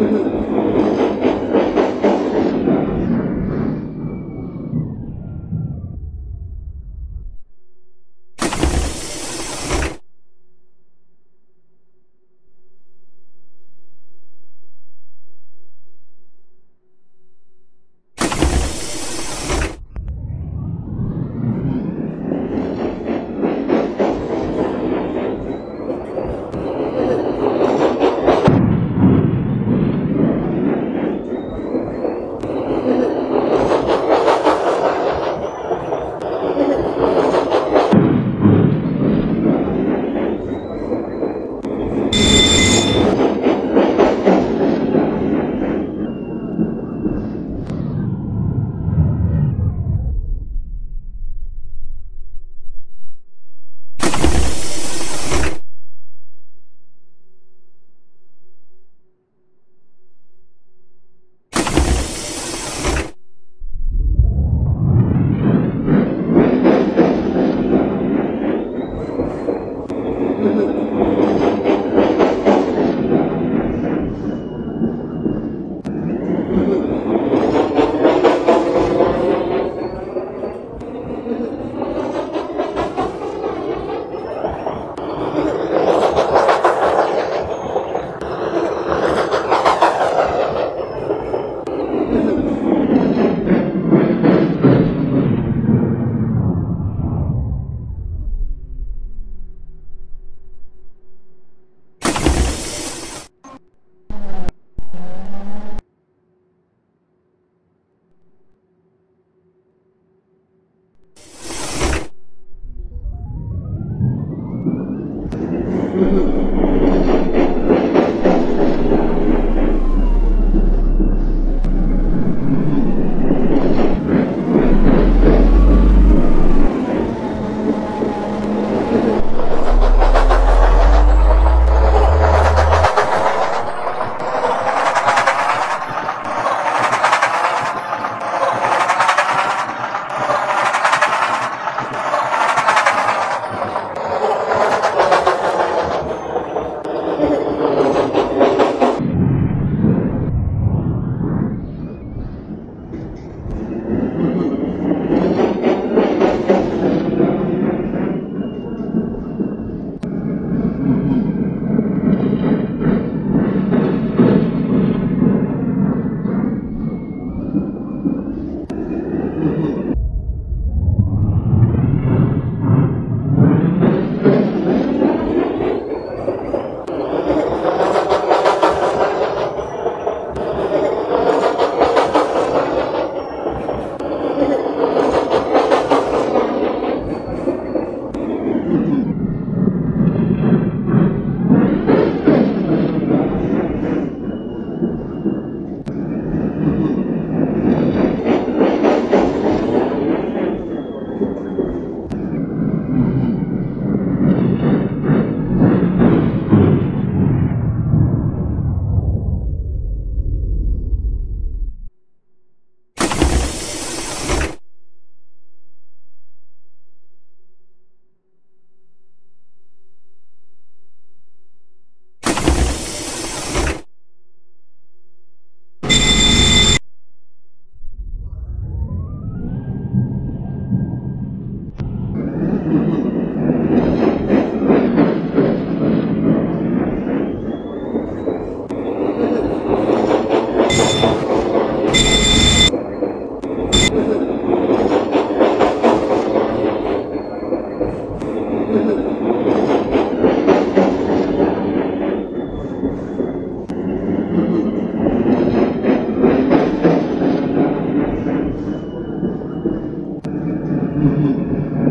Thank uhum. you. Thank you.